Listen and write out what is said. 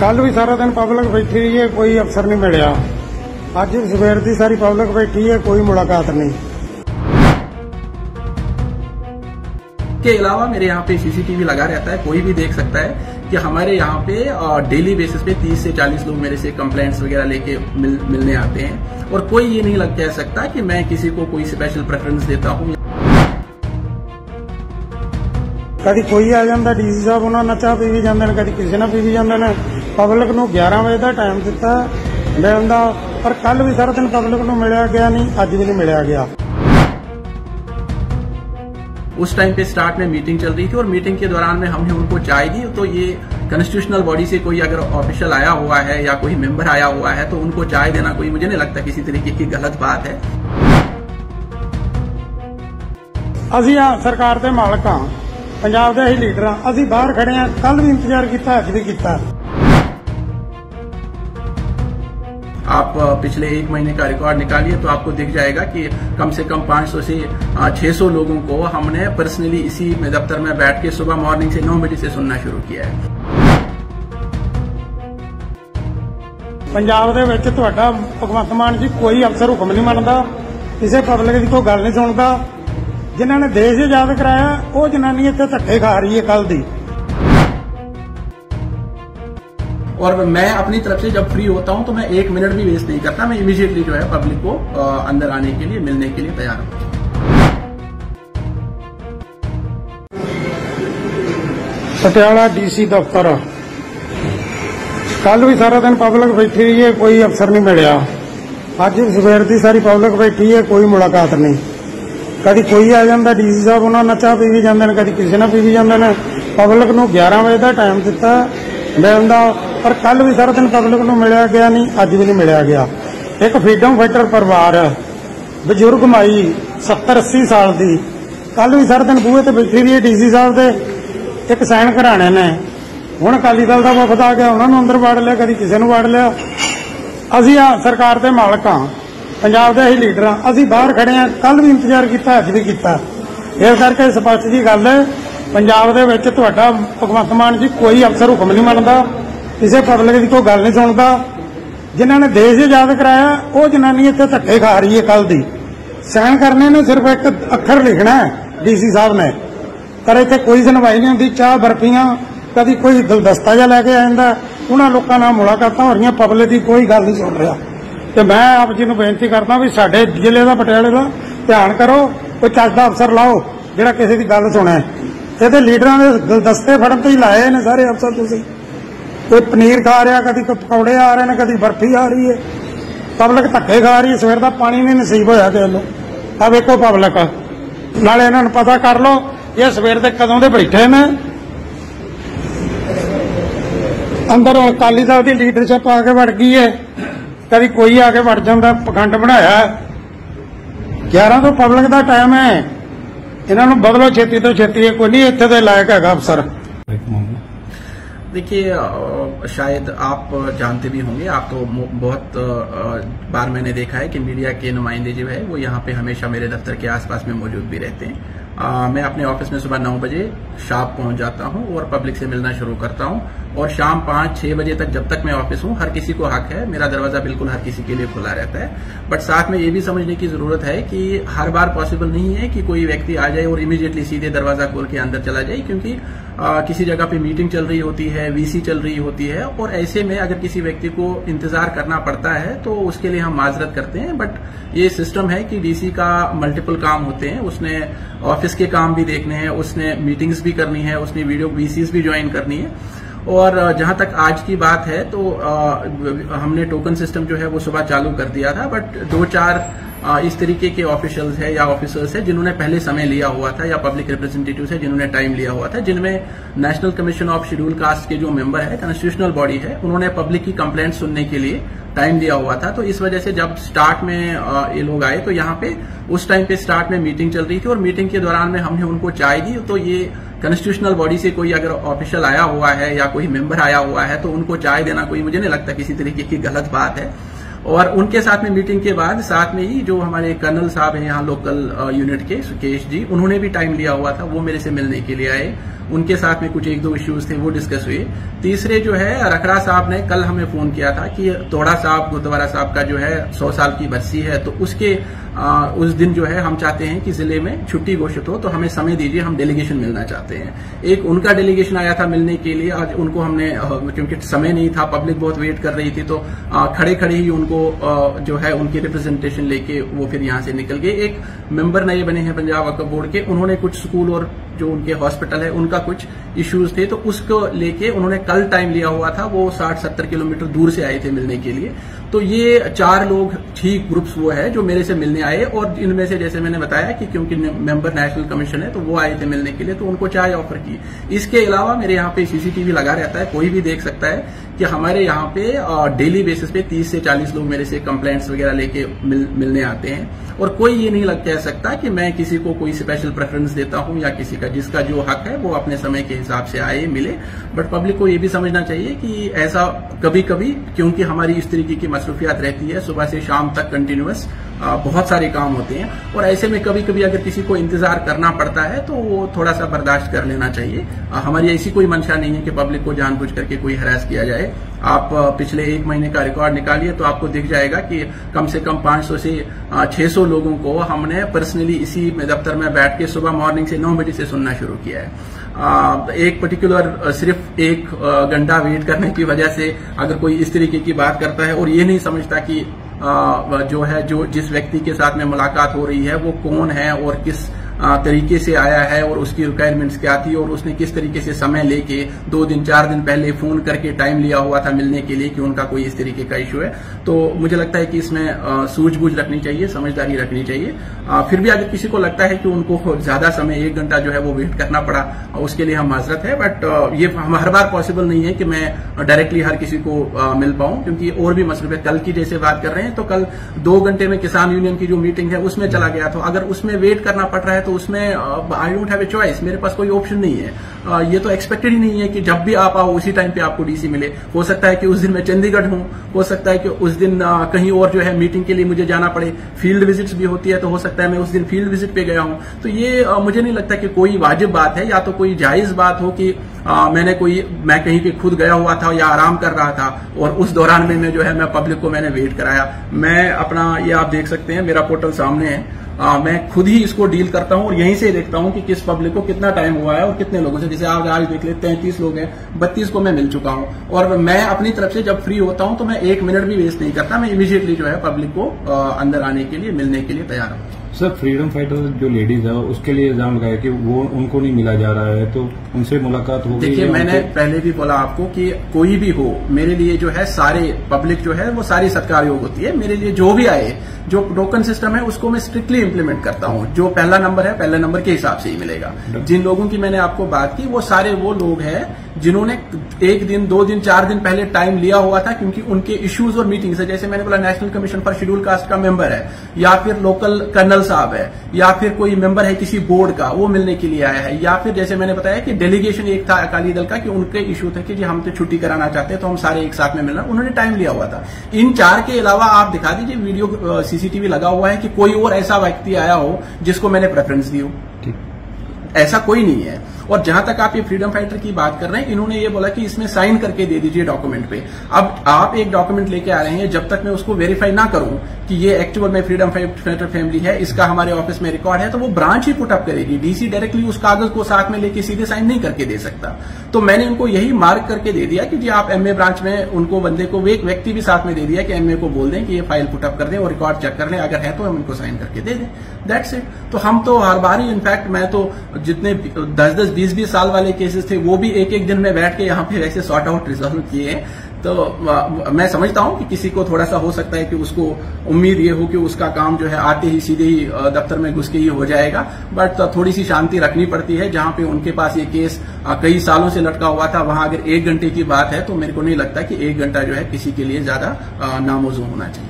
ਕੱਲ ਵੀ ਸਾਰਾ ਦਿਨ ਪਬਲਿਕ ਬੈਠੀ ਰਹੀ ਹੈ ਕੋਈ ਅਫਸਰ ਨਹੀਂ ਮਿਲਿਆ ਅੱਜ ਸਵੇਰ ਦੀ ਸਾਰੀ ਪਬਲਿਕ ਬੈਠੀ ਹੈ ਕੋਈ ਮੁਲਾਕਾਤ ਨਹੀਂ के अलावा मेरे यहाँ पे सीसीटीवी लगा रहता है कोई भी देख सकता है कि हमारे यहाँ पे डेली बेसिस पे 30 से 40 लोग मेरे से कंप्लेंट्स वगैरह लेके मिल, मिलने आते हैं और कोई ये नहीं लग कह सकता कि मैं किसी को कोई स्पेशल प्रेफरेंस देता हूँ ਕਦੀ ਕੋਈ ਆ ਜਾਂਦਾ ਡੀਸੀ ਸਾਹਿਬ ਉਹਨਾਂ ਨਾਲ ਚਾਹ ਪੀ ਵੀ ਜਾਂਦੇ ਨੇ ਕਦੀ ਕਿਸੇ ਨਾਲ ਪੀ ਵੀ ਜਾਂਦੇ ਨੇ ਪਬਲਿਕ ਨੂੰ 11 ਵਜੇ ਦਾ ਟਾਈਮ ਦਿੱਤਾ ਮਿਲਣ ਦਾ ਪਰ ਕੱਲ ਵੀ ਸਾਰਾ ਦਿਨ ਪਬਲਿਕ ਨੂੰ ਮਿਲਿਆ ਗਿਆ ਨਹੀਂ ਅੱਜ ਵੀ ਨਹੀਂ ਮਿਲਿਆ ਗਿਆ उस टाइम पे स्टार्ट में मीटिंग चल रही थी और मीटिंग के दौरान में हमने उनको चाय दी तो ये कॉन्स्टिट्यूशनल बॉडी से कोई अगर ऑफिशियल आया हुआ है या कोई मेंबर आया हुआ है तो उनको चाय देना कोई मुझे नहीं लगता किसी तरीके की गलत बात है ਅਸੀਂ ਆ ਸਰਕਾਰ ਦੇ ਮਾਲਕ ਹਾਂ ਪੰਜਾਬ ਦੇ ਅਸੀਂ ਲੀਡਰ ਹਾਂ ਅਸੀਂ ਬਾਹਰ ਖੜੇ ਹਾਂ ਕੱਲ ਵੀ ਇੰਤਜ਼ਾਰ ਕੀਤਾ ਅੱਜ ਵੀ ਕੀਤਾ आप अ, पिछले एक महीने का रिकॉर्ड निकालिए तो आपको दिख जाएगा कि कम से कम 500 से अ, 600 लोगों को हमने पर्सनली इसी में दफ्तर में बैठ के सुबह मॉर्निंग से 9 बजे से सुनना शुरू किया है ਪੰਜਾਬ ਦੇ ਵਿੱਚ ਤੁਹਾਡਾ ਭਗਵੰਤ ਮਾਨ ਜੀ ਕੋਈ ਅਫਸਰ ਹੁਕਮ ਨਹੀਂ ਮੰਨਦਾ ਕਿਸੇ ਪਬਲਿਕ ਦੀ ਕੋਈ ਗੱਲ ਨਹੀਂ ਸੁਣਦਾ ਜਿਨ੍ਹਾਂ ਨੇ ਦੇਸ਼ ਆਜ਼ਾਦ ਕਰਾਇਆ ਉਹ ਜਨਾਨੀ ਇੱਥੇ ਧੱਕੇ ਖਾ ਰਹੀ ਹੈ ਕੱਲ ਦੀ और मैं अपनी तरफ से जब फ्री होता हूं तो मैं एक मिनट भी वेस्ट नहीं करता मैं इमीडिएटली जो है पब्लिक को अ, अंदर आने के लिए मिलने के लिए तैयार हूं ਪਟਿਆਲਾ ਡੀਸੀ ਦਫ਼ਤਰ ਕੱਲ ਵੀ ਸਾਰਾ ਦਿਨ ਪਬਲਿਕ ਬੈਠੀ ਰਹੀ ਹੈ ਕੋਈ ਅਫਸਰ ਨਹੀਂ ਮਿਲਿਆ ਅੱਜ ਸਵੇਰ ਦੀ ਸਾਰੀ ਪਬਲਿਕ ਬੈਠੀ ਹੈ ਕੋਈ ਮੁਲਾਕਾਤ ਨਹੀਂ ਕਦੀ ਕੋਈ ਆ ਜਾਂਦਾ ਡੀਸੀ ਸਾਹਿਬ ਉਹਨਾਂ ਨਾਲ ਚਾਹ ਪੀ ਵੀ ਜਾਂਦੇ ਨੇ, ਕਦੀ ਕਿਸੇ ਨਾਲ ਪੀ ਵੀ ਜਾਂਦੇ ਨੇ। ਪਬਲਿਕ ਨੂੰ 11 ਵਜੇ ਦਾ ਟਾਈਮ ਦਿੱਤਾ ਮਿਲਣ ਦਾ, ਪਰ ਕੱਲ ਵੀ ਸਾਰਾ ਦਿਨ ਪਬਲਿਕ ਨੂੰ ਮਿਲਿਆ ਗਿਆ ਨਹੀਂ, ਅੱਜ ਵੀ ਨਹੀਂ ਮਿਲਿਆ ਗਿਆ। ਇੱਕ ਫਰੀडम ਫਾਈਟਰ ਪਰਿਵਾਰ, ਬਜ਼ੁਰਗ ਮਾਈ 70 80 ਸਾਲ ਦੀ। ਕੱਲ ਵੀ ਸਾਰਾ ਦਿਨ ਬੂਹੇ ਤੇ ਬੈਠੀ ਰਹੀ ਹੈ ਡੀਸੀ ਸਾਹਿਬ ਦੇ, ਇੱਕ ਸਾਈਨ ਘਰਾਣੇ ਨੇ। ਹੁਣ ਅਕਾਲੀ ਦਲ ਦਾ ਵਫਦ ਆ ਗਿਆ, ਉਹਨਾਂ ਨੂੰ ਅੰਦਰ ਵਾੜ ਲਿਆ, ਕਦੀ ਕਿਸੇ ਨੂੰ ਵਾੜ ਲਿਆ। ਅਸੀਂ ਆ ਸਰਕਾਰ ਦੇ ਮਾਲਕ ਹਾਂ। ਪੰਜਾਬ ਦੇ ਅਸੀਂ ਲੀਡਰ ਹਾਂ ਅਸੀਂ ਬਾਹਰ ਖੜੇ ਹਾਂ ਕੱਲ ਵੀ ਇੰਤਜ਼ਾਰ ਕੀਤਾ, ਅੱਜ ਵੀ ਕੀਤਾ। ਇਸ ਕਰਕੇ ਸਪਸ਼ਟ ਜੀ ਗੱਲ ਹੈ, ਪੰਜਾਬ ਦੇ ਵਿੱਚ ਤੁਹਾਡਾ ਭਗਵੰਤ ਮਾਨ ਜੀ ਕੋਈ ਅਫਸਰ ਹੁਕਮ ਨਹੀਂ ਮੰਨਦਾ, ਕਿਸੇ ਪਬਲਿਕ ਦੀ ਕੋਈ ਗੱਲ ਨਹੀਂ ਸੁਣਦਾ। ਜਿਨ੍ਹਾਂ ਨੇ ਦੇਸ਼ ਆਜ਼ਾਦ ਕਰਾਇਆ, ਉਹ ਜਨਾਨੀ ਇੱਥੇ ਧੱਕੇ ਖਾ ਰਹੀ ਹੈ ਕੱਲ ਦੀ। ਸਾਈਨ ਕਰਨੇ ਨੇ ਸਿਰਫ ਇੱਕ ਅੱਖਰ ਲਿਖਣਾ ਹੈ ਡੀਸੀ ਸਾਹਿਬ ਨੇ। ਪਰ ਇੱਥੇ ਕੋਈ ਸੁਣਵਾਈ ਨਹੀਂ ਹੁੰਦੀ, ਚਾਹ ਬਰਫੀਆਂ, ਕਦੀ ਕੋਈ ਗੁਲਦਸਤਾ ਜਿਹਾ ਲੈ ਕੇ ਆ ਜਾਂਦਾ। ਉਹਨਾਂ ਲੋਕਾਂ ਨਾਲ ਮੁਲਾਕਾਤਾਂ ਹੋ ਰਹੀਆਂ, ਪਬਲਿਕ ਦੀ ਕੋਈ ਗੱਲ ਨਹੀਂ ਸੁਣ ਰਿਹਾ। ਤੇ ਮੈਂ ਆਪ ਜੀ ਨੂੰ ਬੇਨਤੀ ਕਰਦਾ ਵੀ ਸਾਡੇ ਜ਼ਿਲ੍ਹੇ ਦਾ ਪਟਿਆਲੇ ਦਾ ਧਿਆਨ ਕਰੋ, ਕੋਈ ਚੱਜ ਦਾ ਅਫਸਰ ਲਾਓ, ਜਿਹੜਾ ਕਿਸੇ ਦੀ ਗੱਲ ਸੁਣੇ। ਇਹਦੇ ਲੀਡਰਾਂ ਦੇ ਗੁਲਦਸਤੇ ਫੜਨ ਤੋਂ ਹੀ ਲਾਏ ਨੇ ਸਾਰੇ ਅਫਸਰ ਤੁਸੀਂ। ਕੋਈ ਪਨੀਰ ਖਾ ਰਿਹਾ, ਕਦੀ ਕੋਈ ਪਕੌੜੇ ਆ ਰਹੇ ਨੇ, ਕਦੀ ਬਰਫੀ ਆ ਰਹੀ ਹੈ। ਪਬਲਿਕ ਧੱਕੇ ਖਾ ਰਹੀ ਹੈ, ਸਵੇਰ ਦਾ ਪਾਣੀ ਨਹੀਂ ਨਸੀਬ ਹੋਇਆ ਕਿਸੇ ਨੂੰ। ਆ ਵੇਖੋ ਪਬਲਿਕ। ਨਾਲੇ ਇਹਨਾਂ ਨੂੰ ਪਤਾ ਕਰ ਲਓ, ਇਹ ਸਵੇਰ ਦੇ ਕਦੋਂ ਦੇ ਬੈਠੇ ਨੇ। ਅੰਦਰ ਅਕਾਲੀ ਦਲ ਦੀ ਲੀਡਰਸ਼ਿਪ ਆ ਕੇ ਵੜ ਗਈ ਹੈ। ਕਦੀ ਕੋਈ ਆ ਕੇ ਵੜ ਜਾਂਦਾ ਪਖੰਡ ਬਣਾਇਆ ਹੈ। 11 ਤੋਂ ਪਬਲਿਕ ਦਾ ਟਾਈਮ ਹੈ ਇਹਨਾਂ ਨੂੰ ਬਦਲੋ ਛੇਤੀ ਤੋਂ ਛੇਤੀ ਇਹ ਕੋਈ ਨਹੀਂ ਇੱਥੇ ਦੇ ਲਾਇਕ ਹੈਗਾ ਅਫਸਰ देखिए अ, शायद आप जानते भी होंगे आप तो मो- बहुत अ, बार मैंने देखा है कि मीडिया के नुमाइंदे जो है वो यहाँ पे हमेशा मेरे दफ्तर के आसपास में मौजूद भी रहते हैं अ, मैं अपने ऑफ़िस में सुबह नौ बजे शाप पहुँच जाता हूँ और पब्लिक से मिलना शुरू करता हूँ। और शाम पाँच छह बजे तक जब तक मैं ऑफ़िस हूँ हर किसी को हक है। मेरा दरवाज़ा बिल्कुल हर किसी के लिए खुला रहता है। बट साथ में ये भी समझने की ज़रूरत है कि हर बार पॉसिबल नहीं है कि कोई व्यक्ति आ जाए और इमीडिएटली सीधे दरवाज़ा खोल के अंदर चला जाए क्योंकि अ, किसी जगह पे मीटिंग चल रही होती है वीसी चल रही होती है। और ऐसे में अगर किसी व्यक्ति को इंतज़ार करना पड़ता है तो उसके लिए हम माजरत करते हैं। बट ये सिस्टम है कि डीसी का मल्टीपल काम होते हैं। उसने ऑफ़िस के काम भी देखने हैं उसने मीटिंग्स भी करनी है उसने वीडियो वीसीज भी ज्वाइन करनी है। और जहाँ तक आज की बात है तो आ, हमने टोकन सिस्टम जो है वो सुबह चालू कर दिया था बट दो चार इस तरीके के ऑफिशियल्स है या ऑफिसर्स है जिन्होंने पहले समय लिया हुआ था या पब्लिक रिप्रेजेंटेटिव है जिन्होंने टाइम लिया हुआ था, जिनमें national commission of scheduled caste के जो मेंबर है कॉन्स्टिट्यूशनल बॉडी है, उन्होंने पब्लिक की कंप्लेंट सुनने के लिए टाइम दिया हुआ था। तो इस वजह से जब स्टार्ट में ये लोग आए तो यहाँ पे उस टाइम पे स्टार्ट में मीटिंग चल रही थी और मीटिंग के दौरान में हमने उनको चाय दी। तो ये कॉन्स्टिट्यूशनल बॉडी से कोई अगर ऑफिशियल आया हुआ है या कोई मेंबर आया हुआ है तो उनको चाय देना कोई मुझे नहीं लगता किसी तरीके की गलत बात है। और उनके साथ में मीटिंग के बाद, साथ में ही जो हमारे कर्नल साहब हैं यहाँ लोकल यूनिट के सुकेश जी, उन्होंने भी टाइम लिया हुआ था, वो मेरे से मिलने के लिए आए। उनके साथ में कुछ एक दो इश्यूज़ थे वो डिस्कस हुए। तीसरे जो है रखड़ा साहब ने कल हमें फ़ोन किया था कि तोड़ा साहब गुरुद्वारा साहब का जो है सौ साल की बरसी है तो उसके आ, उस दिन जो है हम चाहते हैं कि ज़िले में छुट्टी घोषित हो तो हमें समय दीजिए हम डेलीगेशन मिलना चाहते हैं। एक उनका डेलीगेशन आया था मिलने के लिए आज उनको हमने क्योंकि समय नहीं था पब्लिक बहुत वेट कर रही थी तो आ, खड़े खड़े ही उनको आ, जो है उनकी रिप्रेजेंटेशन लेके वो फिर यहाँ से निकल गए। एक मेंबर नए बने हैं पंजाब वक्फ बोर्ड के उन्होंने कुछ स्कूल और जो उनके हॉस्पिटल है उनका कुछ इश्यूज़ थे तो उसको लेके उन्होंने कल टाइम लिया हुआ था, वो साठ सत्तर किलोमीटर दूर से आए थे मिलने के लिए। तो ये चार लोग ठीक ग्रुप्स वो है जो मेरे से मिलने आए और इनमें से जैसे मैंने बताया कि क्योंकि मेंबर नेशनल कमीशन है तो वो आए थे मिलने के लिए तो उनको चाय ऑफ़र की। इसके अलावा मेरे यहाँ पे सीसीटीवी लगा रहता है कोई भी देख सकता है कि हमारे यहाँ पे डेली बेसिस पे 30 से 40 लोग मेरे से कंप्लेंट्स वगैरह लेके मिल, मिलने आते हैं। और कोई ये नहीं लग कह सकता कि मैं किसी को कोई स्पेशल प्रेफरेंस देता हूँ या किसी का जिसका जो हक है वो अपने समय के हिसाब से आए मिले। बट पब्लिक को ये भी समझना चाहिए कि ऐसा कभी कभी क्योंकि हमारी इस तरीके की मसरूफियात रहती है। सुबह से शाम तक कंटिन्यूस बहुत सारे काम होते हैं। और ऐसे में कभी कभी अगर किसी को इंतज़ार करना पड़ता है तो वो थोड़ा सा बर्दाश्त कर लेना चाहिए। हमारी ऐसी कोई मंशा नहीं है कि पब्लिक को जानबूझ करके कोई हरास किया जाए। आप पिछले एक महीने का रिकॉर्ड निकालिए तो आपको दिख जाएगा कि कम से कम 500 से 600 लोगों को हमने पर्सनली इसी दफ्तर में बैठ के सुबह मॉर्निंग से नौ बजे से सुनना शुरू किया है। एक पर्टिकुलर सिर्फ़ एक घंटा वेट करने की वजह से अगर कोई इस तरीके की बात करता है और ये नहीं समझता कि जो है, जो जिस व्यक्ति के साथ में मुलाकात हो रही है, वो कौन है और किस तरीके से आया है और उसकी रिक्वायरमेंट्स क्या थी और उसने किस तरीके से समय लेके दो दिन, चार दिन पहले फ़ोन करके टाइम लिया हुआ था मिलने के लिए कि उनका कोई इस तरीके का इश्यू है। तो मुझे लगता है कि इसमें सूझबूझ रखनी चाहिए, समझदारी रखनी चाहिए। फिर भी अगर किसी को लगता है कि उनको ज़्यादा समय, एक घंटा जो है वो वेट करना पड़ा, उसके लिए हम माजरत है। बट ये हम हर बार पॉसिबल नहीं है कि मैं डायरेक्टली हर किसी को मिल पाऊँ, क्योंकि और भी मसरूफ है। कल की जैसे बात कर रहे हैं तो कल दो घंटे में किसान यूनियन की जो मीटिंग है, उसमें चला गया। तो अगर उसमें वेट करना पड़ रहा है तो उसमें I don't have a choice मेरे पास कोई ऑप्शन नहीं है। uh, ये तो एक्सपेक्टेड ही नहीं है कि जब भी आप आओ उसी टाइम पे आपको डीसी मिले। हो सकता है कि उस दिन मैं चंडीगढ़ हूँ। हो सकता है कि उस दिन uh, कहीं और जो है मीटिंग के लिए मुझे जाना पड़े। फ़ील्ड विजिट्स भी होती है तो हो सकता है मैं उस दिन फ़ील्ड विज़िट पे गया हूँ। तो ये uh, मुझे नहीं लगता कि कोई वाजिब बात है या तो कोई जायज़ बात हो कि आ, मैंने कोई मैं कहीं पे खुद गया हुआ था या आराम कर रहा था और उस दौरान में मैं जो है मैं पब्लिक को मैंने वेट कराया। मैं अपना ये आप देख सकते हैं मेरा पोर्टल सामने है। आ, मैं खुद ही इसको डील करता हूँ और यहीं से देखता हूँ कि किस पब्लिक को कितना टाइम हुआ है और कितने लोगों से। जैसे आप आज देख ले तैंतीस लोग हैं बत्तीस को मैं मिल चुका हूँ। और मैं अपनी तरफ़ से जब फ्री होता हूँ तो मैं एक मिनट भी वेस्ट नहीं करता। मैं इमीजिएटली जो है पब्लिक को आ, अंदर आने के लिए मिलने के लिए तैयार हूँ। सर फ्रीडम फाइटर जो लेडीज़ है उसके लिए इल्ज़ाम लगाया कि वो उनको नहीं मिला जा रहा है तो उनसे मुलाकात हो देखिए मैंने पहले भी बोला आपको कि कोई भी हो मेरे लिए जो है सारे पब्लिक जो है वो सारी सत्कार योग होती है। मेरे लिए जो भी आए जो टोकन सिस्टम है उसको मैं स्ट्रिक्टली इम्प्लीमेंट करता हूँ। जो पहला नंबर है पहले नंबर के हिसाब से ही मिलेगा। जिन लोगों की मैंने आपको बात की वो सारे वो लोग हैं जिन्होंने एक दिन दो दिन चार दिन पहले टाइम लिया हुआ था क्योंकि उनके इश्यूज़ और मीटिंग्स है। जैसे मैंने बोला national commission for scheduled caste का मेंबर है या फिर लोकल कर्नल साहब है या फिर कोई मेंबर है किसी बोर्ड का वो मिलने के लिए आया है। या फिर जैसे मैंने बताया कि डेलीगेशन एक था अकाली दल का कि उनके इश्यू थे कि जी हम तो छुट्टी कराना चाहते हैं तो हम सारे एक साथ में मिलना। उन्होंने टाइम लिया हुआ था। इन चार के अलावा आप दिखा दीजिए वीडियो सीसीटीवी लगा हुआ है कि कोई और ऐसा व्यक्ति आया हो जिसको मैंने प्रेफरेंस दी हो। ऐसा कोई नहीं है। और जहाँ तक आप ये फ्रीडम फाइटर की बात कर रहे हैं, इन्होंने ये बोला कि इसमें साइन करके दे दीजिए डॉक्यूमेंट पे। अब आप एक डॉक्यूमेंट लेके आ रहे हैं, जब तक मैं उसको वेरीफाई ना करूँ कि ये एक्चुअल में फ्रीडम फाइटर फैमिली है, इसका हमारे ऑफ़िस में रिकॉर्ड है तो वो ब्रांच ही पुटअप करेगी। डीसी डायरेक्टली उस कागज़ को साथ में लेके सीधे साइन नहीं करके दे सकता। तो मैंने उनको यही मार्क करके दे दिया कि जी आप एमए ब्रांच में उनको बंदे को, एक व्यक्ति भी साथ में दे दिया कि एमए को बोल दें कि ये फ़ाइल पुटअप कर दें और रिकॉर्ड चेक कर लें। अगर है तो हम इनको साइन करके दे दें। दैट्स इट तो हम तो हर बार ही इनफैक्ट मैं तो जितने दस दस, बीस बीस साल वाले केसेस थे, वो भी एक एक दिन में बैठ के यहाँ पे वैसे सॉर्ट आउट रिजॉल्व किए हैं। तो मैं समझता हूँ कि किसी को थोड़ा सा हो सकता है कि उसको उम्मीद ये हो कि उसका काम जो है आते ही सीधे ही दफ्तर में घुस के ही हो जाएगा। बट थोड़ी सी शांति रखनी पड़ती है, जहाँ पे उनके पास ये केस कई सालों से लटका हुआ था, वहाँ अगर एक घंटे की बात है तो मेरे को नहीं लगता कि एक घंटा जो है किसी के लिए ज़्यादा नामोजू होना चाहिए।